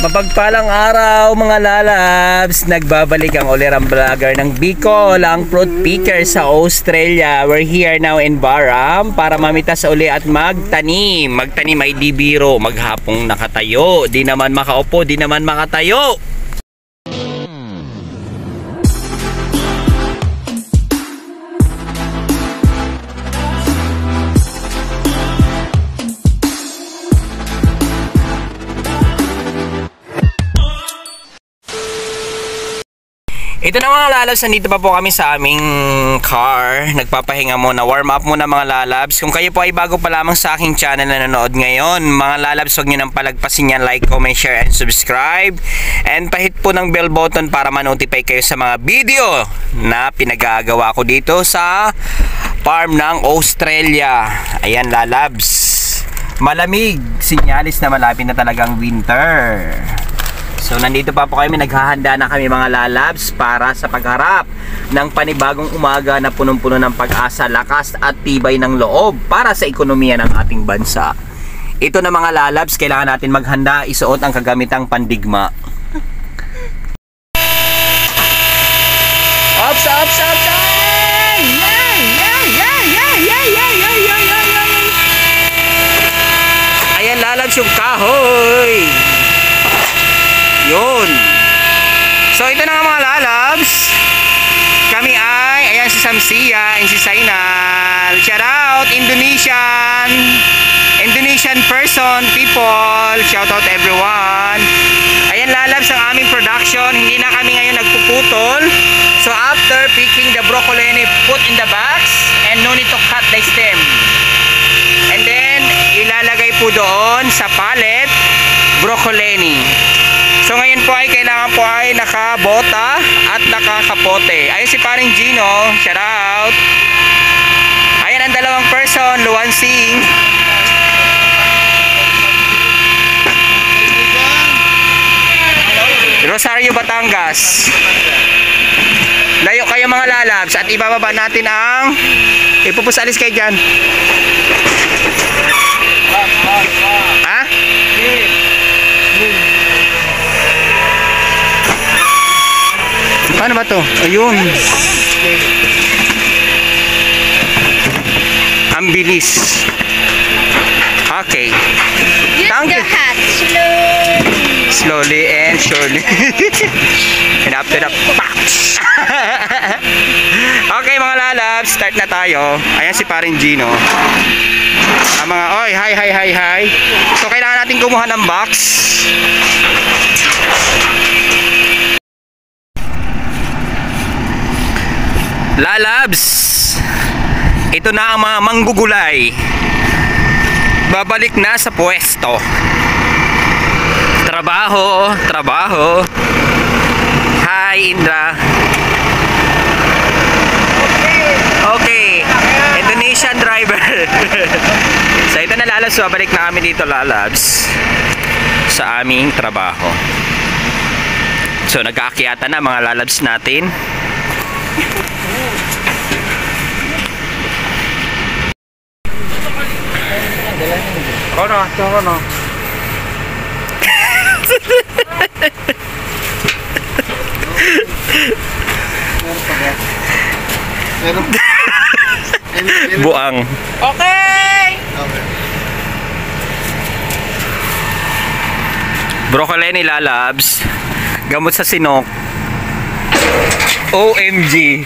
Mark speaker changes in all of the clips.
Speaker 1: Mapagpalang araw mga lalabs, nagbabalik ang uliram vlogger ng Bicol, ang fruit picker sa Australia. We're here now in Baram para mamitas uli at magtanim. Magtanim ay di biro, maghapong nakatayo. Di naman makaupo, di naman makatayo. Ito na mga lalabs, nandito pa po kami sa aming car. Nagpapahinga muna, warm up muna mga lalabs. Kung kayo po ay bago pa lamang sa aking channel na nanonood ngayon, mga lalabs, huwag nyo nang palagpasin yan, like, comment, share, and subscribe. And pahit po ng bell button para ma-notify kayo sa mga video na pinagagawa ko dito sa farm ng Australia. Ayan lalabs. Malamig, sinyalis na malapit na talagang winter. So nandito pa po kami, naghahanda na kami mga lalabs para sa pagharap ng panibagong umaga na punong-puno ng pag-asa, lakas at tibay ng loob para sa ekonomiya ng ating bansa. Ito na mga lalabs, kailangan natin maghanda, isuot ang kagamitang pandigma. Ups, ups, ups, ups! Ayan lalabs yung kahoy! Yun. So ito na nga mga lalabs. Kami ay, ayan si Samsia and si Sainal. Shout out Indonesian. Indonesian person, people. Shout out everyone. Ayan lalabs ang aming production. Hindi na kami ngayon nagpuputol. So after picking the broccoli, put in the box and no need to cut the stem. And then ilalagay po doon sa pallet broccoli. Ngayon po ay kailangan po ay nakabota at nakakapote. Ayun si paring Gino, shout out. Ayan ang dalawang person, Luan Sing. Rosario, Batangas. Layo kayo mga lalabs at ibababa natin ang ipupusalis kayo dyan. Ha? Paano ba to? Ayun. Ang bilis. Okay. Thank you.
Speaker 2: slowly.
Speaker 1: And surely. and after the pops. okay mga lalabs, start na tayo. Ayan si paring Gino. Ang mga, oy, hi, hi, hi, hi. So kailangan natin kumuha ng box. Lalabs, ito na ang mga manggugulay. Babalik na sa pwesto. Trabaho, trabaho. Hi, Indra. Okay, Indonesian driver. so ito na lalabs, babalik na kami dito lalabs sa aming trabaho. So nagkaakyata na mga lalabs natin. Kono, ito kono.
Speaker 3: Meron. Meron.
Speaker 1: Buang.
Speaker 2: Okay.
Speaker 3: Okay.
Speaker 1: Broccoli ni Lalabs. Gamot sa sinok. OMG.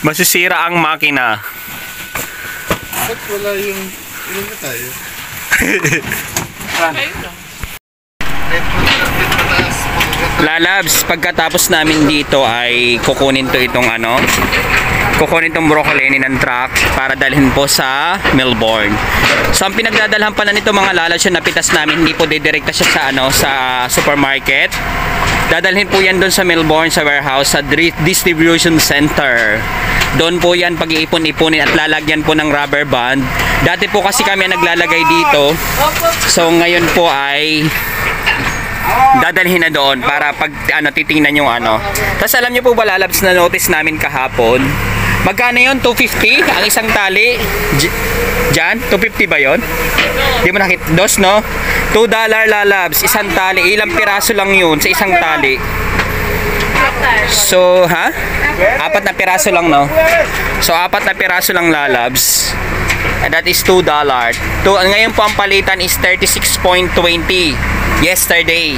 Speaker 1: Masisira ang makina.
Speaker 3: Ba't wala yung... Ilan na tayo?
Speaker 1: Lalabs, pagkatapos namin dito ay kukunin to itong ano, kukunin tong broccoli ng truck para dalhin po sa Melbourne. So ang pinagdadalhan pa na nito mga lalabs yung napitas namin, hindi po didirekta siya sa ano, sa supermarket. Dadalhin po yan doon sa Melbourne sa warehouse sa distribution center. Doon po yan pag-iipon-ipunin at lalagyan po ng rubber band. Dati po kasi kami ang naglalagay dito. So ngayon po ay dadalhin na doon para pag ano titingnan yung ano. Tapos alam niyo po ba lalabs na notice namin kahapon, Magkano yun? 250? Ang isang tali? Diyan? 250 ba yun? Di mo nakita? Dos, no? 2 dollar lalabs. Isang tali. Ilang piraso lang yun sa isang tali. So, ha? Apat na piraso lang, no? So, apat na piraso lang lalabs. And that is 2 dollar. To, ngayon po ang palitan is 36.20 yesterday.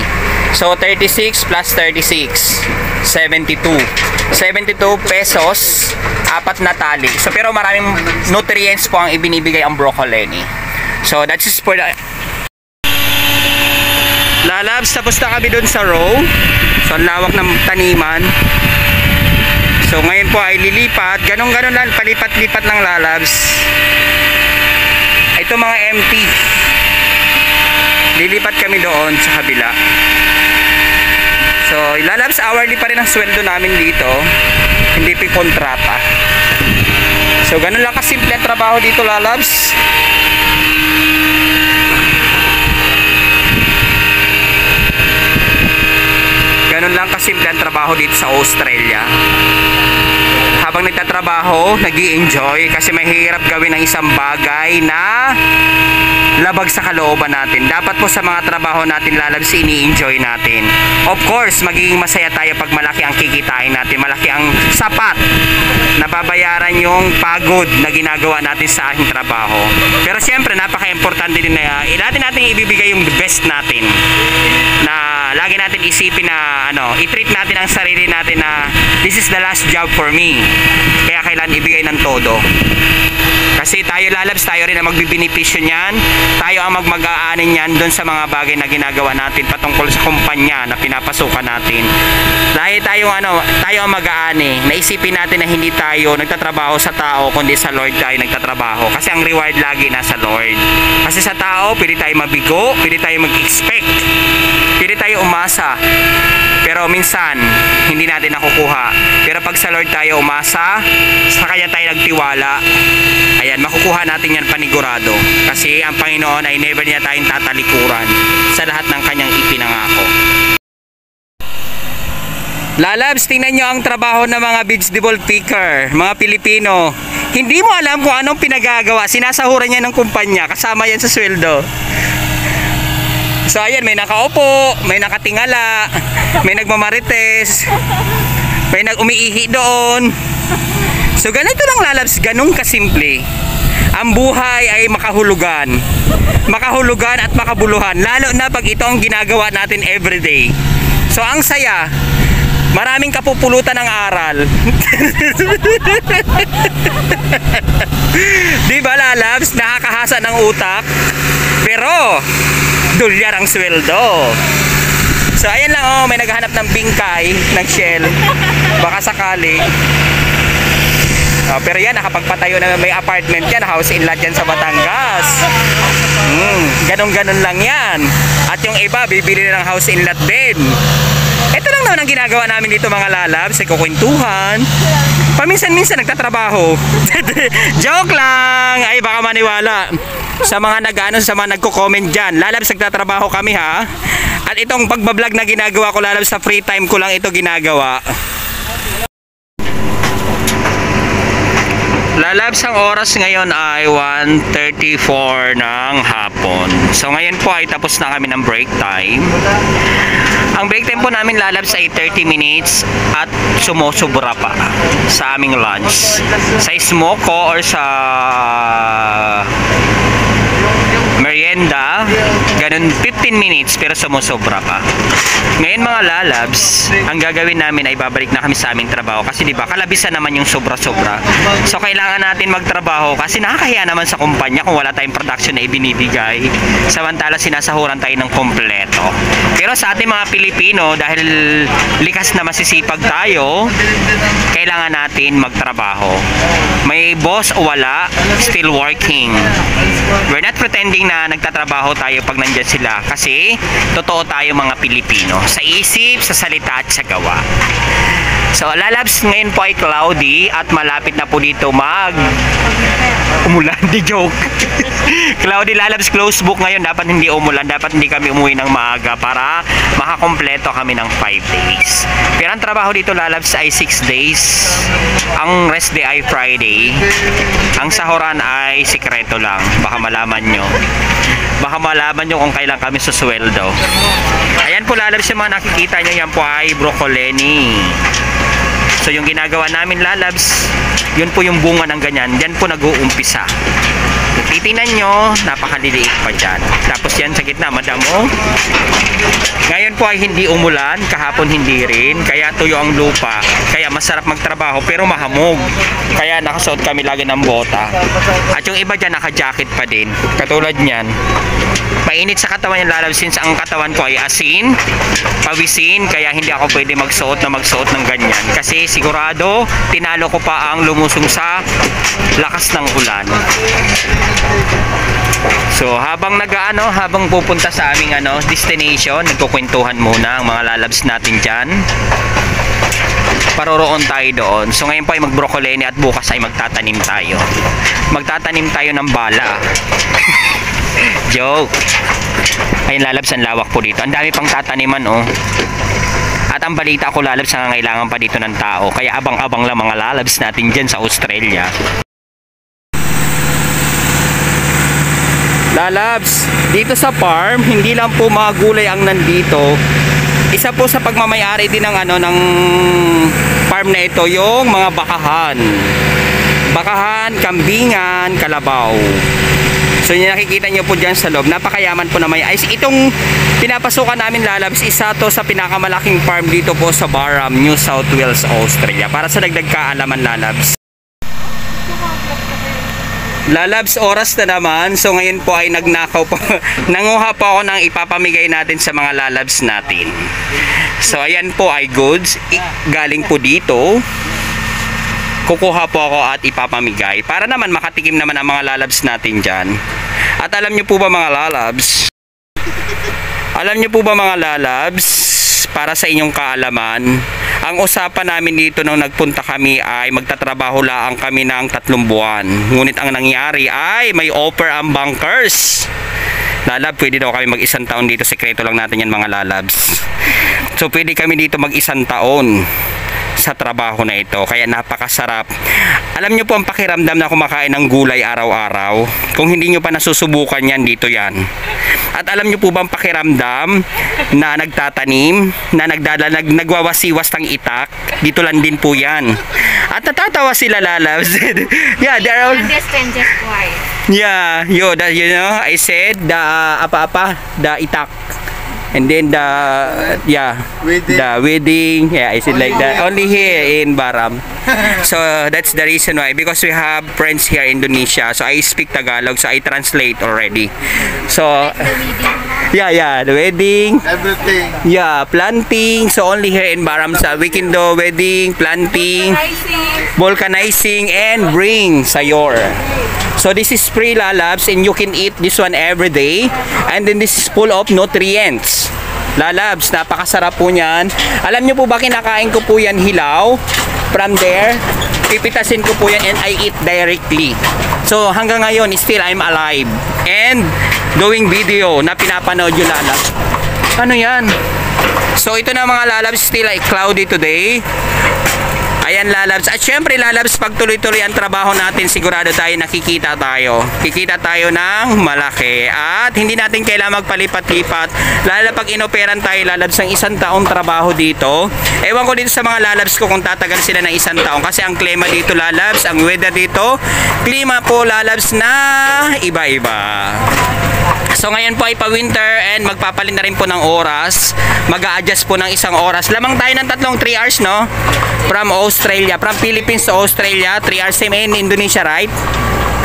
Speaker 1: So 36 plus 36 72. 72 pesos apat na tali. So pero maraming nutrients po ang ibinibigay ang broccoli. So that's just for the Lalabs, tapos na kami doon sa row. So, ang lawak ng taniman. So, ngayon po ay lilipat. Ganon-ganon lang, palipat-lipat ng lalabs. Ito mga empty. Lilipat kami doon sa kabila. So, lalabs hourly pa rin ang sweldo namin dito. Hindi pa kontrata. So, ganun lang kasimple ang trabaho dito, lalabs. Ganun lang kasimple ang trabaho dito sa Australia. Habang nagtatrabaho, nag enjoy kasi mahirap gawin ang isang bagay na labag sa kalooban natin. Dapat po sa mga trabaho natin lalabs ini-enjoy natin. Of course, magiging masaya tayo pag malaki ang kikitain natin, malaki ang sapat na babayaran yung pagod na ginagawa natin sa ating trabaho. Pero siyempre, napaka-importante din na uh, natin natin ibibigay yung best natin na lagi natin isipin na ano, i-treat natin ang sarili natin na this is the last job for me. Kaya kailangan ibigay ng todo. Kasi tayo lalabs, tayo rin ang magbibinipisyo niyan. Tayo ang magmag-aanin niyan doon sa mga bagay na ginagawa natin patungkol sa kumpanya na pinapasukan natin. Dahil tayo ano, tayo ang mag-aani. Naisipin natin na hindi tayo nagtatrabaho sa tao kundi sa Lord tayo nagtatrabaho. Kasi ang reward lagi nasa Lord. Kasi sa tao, pwede tayo mabigo, pwede tayo mag-expect, pwede tayo umasa. Pero minsan, hindi natin nakukuha. Pero pag sa Lord tayo umasa, sa Kanya tayo nagtiwala, ayan, makukuha natin yan panigurado. Kasi ang Panginoon ay never niya tayong tatalikuran sa lahat ng Kanyang ipinangako. Lalabs, tingnan nyo ang trabaho ng mga vegetable picker, mga Pilipino. Hindi mo alam kung anong pinagagawa. Sinasahuran niya ng kumpanya, kasama yan sa sweldo. So ayan, may nakaupo, may nakatingala, may nagmamarites, may nag-umiihi doon. So ganito lang lalabs, ganun kasimple. Ang buhay ay makahulugan. Makahulugan at makabuluhan. Lalo na pag ito ang ginagawa natin everyday. So ang saya, maraming kapupulutan ng aral. Di ba lalabs, nakakahasa ng utak? Pero, dolyar ang sweldo. So ayan lang oh, may naghahanap ng bingkay ng shell. Baka sakali. Oh, pero yan, nakapagpatayo na may apartment yan, house in lot yan sa Batangas. Hmm, ganun-ganun lang yan. At yung iba, bibili na ng house in lot din. Ito lang naman ang ginagawa namin dito mga lalabs, ay kukwentuhan. Paminsan-minsan nagtatrabaho. Joke lang! Ay, baka maniwala. Sa mga nag-ano, sa mga nagko-comment dyan, lalabs nagtatrabaho kami ha. At itong pagbablog na ginagawa ko lalabs sa free time ko lang ito ginagawa. Lalabs ang oras ngayon ay 1.34 ng hapon. So ngayon po ay tapos na kami ng break time. Ang break time po namin lalabs ay 30 minutes at sumusobra pa sa aming lunch. Sa smoke or sa merienda, ganun 15 minutes pero sumusobra pa. Ngayon mga lalabs, ang gagawin namin ay babalik na kami sa aming trabaho kasi di ba kalabisan naman yung sobra-sobra. So kailangan natin magtrabaho kasi nakakahiya naman sa kumpanya kung wala tayong production na ibinibigay. Samantala sinasahuran tayo ng kompleto. Pero sa ating mga Pilipino dahil likas na masisipag tayo, kailangan natin magtrabaho. May boss o wala, still working. We're not pretending na nagtatrabaho tayo pag nandyan sila kasi totoo tayo mga Pilipino sa isip, sa salita at sa gawa. So, lalabs ngayon po ay cloudy at malapit na po dito mag umulan. Di joke. Cloudy lalabs close book ngayon. Dapat hindi umulan. Dapat hindi kami umuwi ng maaga para makakompleto kami ng 5 days. Pero ang trabaho dito lalabs ay 6 days. Ang rest day ay Friday. Ang sahuran ay sikreto lang. Baka malaman nyo. Baka malaman nyo kung kailan kami susweldo. Ayan po lalabs yung mga nakikita nyo. Yan po ay brocolini. So yung ginagawa namin lalabs, yun po yung bunga ng ganyan. Yan po nag-uumpisa. Titingnan nyo, napakaliliit pa dyan. Tapos yan sa gitna, madamo. Ngayon po ay hindi umulan, kahapon hindi rin. Kaya tuyo ang lupa. Kaya masarap magtrabaho pero mahamog. Kaya nakasuot kami lagi ng bota. At yung iba dyan naka-jacket pa din. Katulad niyan. Mainit sa katawan yung lalabs since ang katawan ko ay asin, pawisin, kaya hindi ako pwede magsuot na magsuot ng ganyan. Kasi sigurado, tinalo ko pa ang lumusong sa lakas ng ulan. So habang nagaano, habang pupunta sa aming ano, destination, nagkukwentuhan muna ang mga lalabs natin diyan. Paroroon tayo doon. So ngayon po ay mag-brocolini at bukas ay magtatanim tayo. Magtatanim tayo ng bala. Joke. Ayun lalabs ang lawak po dito. Ang dami pang tataniman oh. At ang balita ko lalabs na ngailangan pa dito ng tao. Kaya abang-abang lang mga lalabs natin dyan sa Australia. Lalabs, dito sa farm, hindi lang po mga gulay ang nandito. Isa po sa pagmamayari din ng ano ng farm na ito yung mga bakahan. Bakahan, kambingan, kalabaw. So yung nakikita nyo po dyan sa loob, napakayaman po na may ice. Itong pinapasukan namin lalabs, isa to sa pinakamalaking farm dito po sa Barham, New South Wales, Australia. Para sa dagdag kaalaman lalabs. Lalabs, oras na naman. So ngayon po ay nagnakaw po. Nanguha po ako ng ipapamigay natin sa mga lalabs natin. So ayan po ay goods. I- galing po dito. Kukuha po ako at ipapamigay. Para naman makatikim naman ang mga lalabs natin dyan. At alam nyo po ba mga lalabs? Alam nyo po ba mga lalabs? Para sa inyong kaalaman, ang usapan namin dito nung nagpunta kami ay magtatrabaho lang kami ng tatlong buwan. Ngunit ang nangyari ay may offer ang bankers. Lalab, pwede daw kami mag-isang taon dito. Sekreto lang natin yan mga lalabs. So pwede kami dito mag-isang taon sa trabaho na ito. Kaya napakasarap. Alam nyo po ang pakiramdam na kumakain ng gulay araw-araw. Kung hindi nyo pa nasusubukan yan, dito yan. At alam nyo po ba ang pakiramdam na nagtatanim, na nagdala, nag, nagwawasiwas ng itak? Dito lang din po yan. At natatawa sila lalabs. yeah, they're all, yeah, yo, that, you know, I said, the, apa-apa, the itak. And then the, yeah,
Speaker 3: Wedding.
Speaker 1: the wedding, yeah, I said like that. Only here in Baram. So that's the reason why. Because we have friends here in Indonesia. So I speak Tagalog, so I translate already. So, yeah, yeah, the wedding,
Speaker 3: Everything.
Speaker 1: yeah, planting. So only here in Baram sa we can do wedding, planting, vulcanizing, and bring sayor. So this is free lalabs and you can eat this one every day. And then this is full of nutrients. Lalabs, napakasarap po niyan. Alam niyo po ba kinakain ko po yan hilaw? From there, pipitasin ko po yan and I eat directly. So hanggang ngayon, still I'm alive. And doing video na pinapanood yung lalabs. Ano yan? So ito na mga lalabs, still like cloudy today. Ayan lalabs. At syempre lalabs, pag tuloy-tuloy ang trabaho natin, sigurado tayo nakikita tayo. Kikita tayo ng malaki. At hindi natin kailangan magpalipat-lipat. Lalo pag inoperan tayo lalabs ng isang taong trabaho dito. Ewan ko dito sa mga lalabs ko kung tatagal sila ng isang taong. Kasi ang klima dito lalabs, ang weather dito, klima po lalabs na iba-iba. So ngayon po ay pa-winter and magpapalit na rin po ng oras. mag adjust po ng isang oras. Lamang tayo ng tatlong 3 hours, no? From Australia. From Philippines to Australia. 3 hours same in Indonesia, right?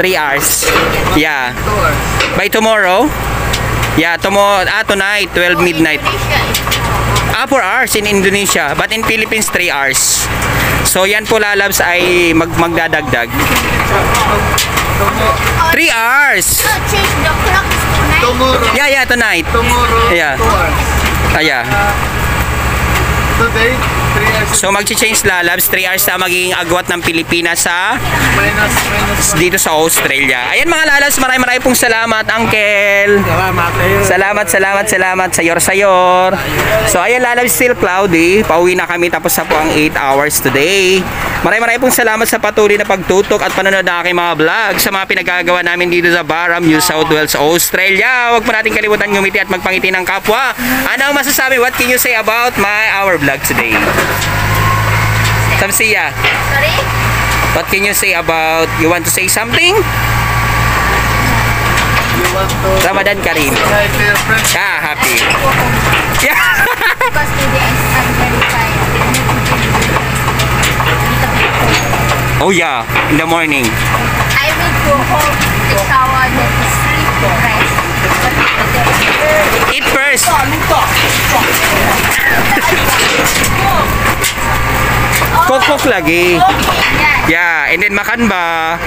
Speaker 1: 3 hours. Yeah. By tomorrow? Yeah, tomorrow, ah, tonight, 12 midnight. Ah, 4 hours in Indonesia. But in Philippines, 3 hours. So yan po lalabs ay mag magdadagdag. 3 hours!
Speaker 2: change the clock.
Speaker 3: Tomorrow.
Speaker 1: Yeah, yeah, tonight.
Speaker 3: Tomorrow.
Speaker 1: Yeah.
Speaker 3: Two hours.
Speaker 1: Ah, yeah.
Speaker 3: Today. 3 hours.
Speaker 1: So magche-change lalabs, 3 hours na magiging agwat ng Pilipinas sa dito sa Australia. Ayan mga lalabs, maraming maraming pong salamat, Uncle.
Speaker 3: Salamat.
Speaker 1: Salamat, salamat, salamat. Sayor, sayor. So, ayan, lalabs still cloudy. Pauwi na kami tapos na po ang 8 hours today. Maraming maraming pong salamat sa patuloy na pagtutok at panonood ng aking mga vlog sa mga pinagagawa namin dito sa Barham, New South Wales, Australia. Huwag po natin kalimutan ngumiti at magpangiti ng kapwa. Ano ang masasabi? What can you say about my our vlog today? Samsiya,
Speaker 2: Sorry?
Speaker 1: what can you say about, you want to say something?
Speaker 3: You want to
Speaker 1: Ramadan Karim. Ah, happy. Yeah.
Speaker 2: Because today I'm very tired.
Speaker 1: Oh yeah, in the morning.
Speaker 2: I will go home, take shower, then sleep, rest.
Speaker 1: Eat first. Kokok lagi.
Speaker 2: yeah.
Speaker 1: And then makan ba?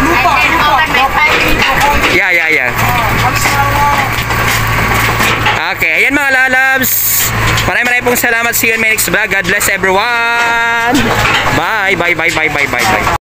Speaker 2: Go home.
Speaker 1: Yeah, yeah, yeah. Okay, ayan mga lalabs. Maraming maraming pong salamat. See you in my next vlog. God bless everyone. Bye, bye, bye, bye, bye, bye, bye.